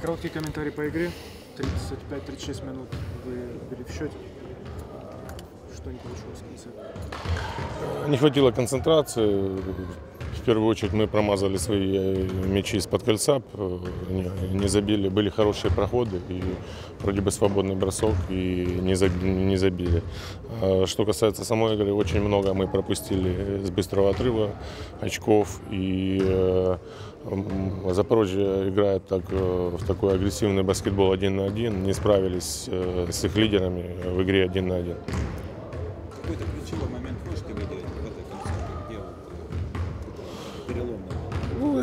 Короткий комментарий по игре. 35-36 минут вы были в счете. Что не получилось в конце? Не хватило концентрации. В первую очередь мы промазали свои э, мячи из-под кольца, не, не забили. Были хорошие проходы и вроде бы свободный бросок и не забили. Не забили. А Что касается самой игры, очень много мы пропустили с быстрого отрыва очков. И э, Запорожье играет так, э, в такой агрессивный баскетбол один на один. Не справились э, с их лидерами в игре один на один. Какой-то ключевой момент можете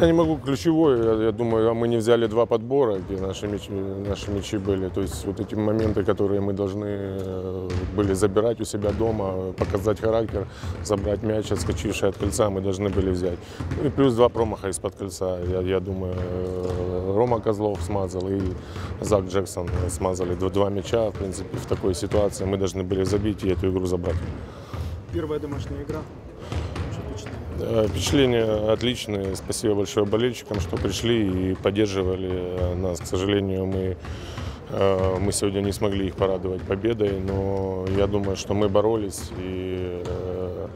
я не могу ключевой, я, я думаю, а мы не взяли два подбора, где наши мячи, наши мячи были. То есть вот эти моменты, которые мы должны э, были забирать у себя дома, показать характер, забрать мяч, отскочивший от кольца, мы должны были взять. Ну и плюс два промаха из-под кольца. Я, я думаю, э, Рома Козлов смазал и Зак Джексон смазали два, два мяча. В принципе, в такой ситуации мы должны были забить и эту игру забрать. Первая домашняя игра. Э, Впечатления отличные. Спасибо большое болельщикам, что пришли и поддерживали нас. К сожалению, мы, э, мы сегодня не смогли их порадовать победой, но я думаю, что мы боролись и э,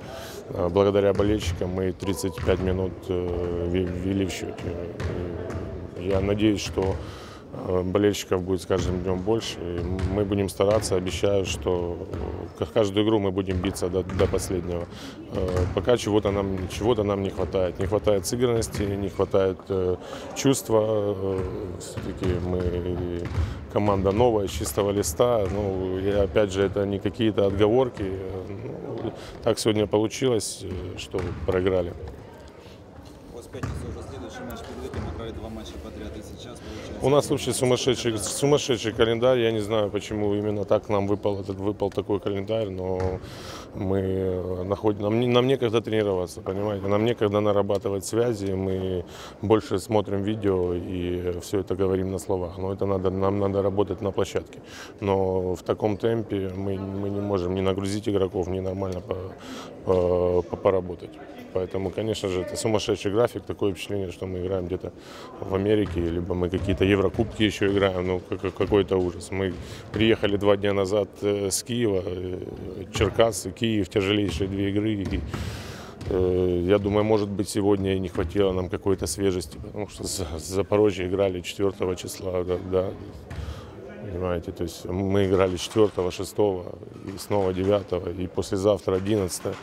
благодаря болельщикам мы 35 минут ве- вели в счете. Я надеюсь, что болельщиков будет с каждым днем больше. И мы будем стараться, обещаю, что э, каждую игру мы будем биться до, до последнего. Э, Пока чего-то нам, чего-то нам не хватает. Не хватает сыгранности, не хватает э, чувства. Все-таки мы команда новая, чистого листа. Ну, и опять же, это не какие-то отговорки. Э, ну, так сегодня получилось, э, что проиграли. У вас в пятницу уже два матча подряд, и сейчас получается... У нас вообще сумасшедший, сумасшедший календарь. Я не знаю, почему именно так нам выпал, этот, выпал такой календарь, но мы находим, нам, не- нам некогда тренироваться, понимаете? Нам некогда нарабатывать связи, мы больше смотрим видео и все это говорим на словах. Но это надо, нам надо работать на площадке. Но в таком темпе мы, мы не можем ни нагрузить игроков, ни нормально по, по- по- поработать. Поэтому, конечно же, это сумасшедший график, такое впечатление, что мы играем где-то в Америке, либо мы какие-то Еврокубки еще играем, ну как- какой-то ужас. Мы приехали два дня назад э, с Киева, э, Черкассы, Киев, тяжелейшие две игры. И, э, я думаю, может быть, сегодня не хватило нам какой-то свежести, потому что с Запорожье играли 4 числа, да, да. Понимаете, то есть мы играли 4, 6 и снова 9, и послезавтра 11.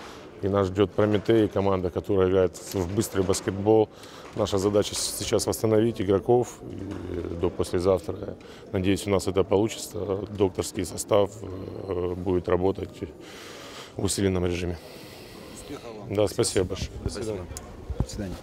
И нас ждет Прометей, команда, которая играет в быстрый баскетбол. Наша задача сейчас восстановить игроков и до послезавтра. Надеюсь, у нас это получится. Докторский состав э, будет работать в усиленном режиме. Успехов вам. Да, спасибо большое. До свидания. До свидания.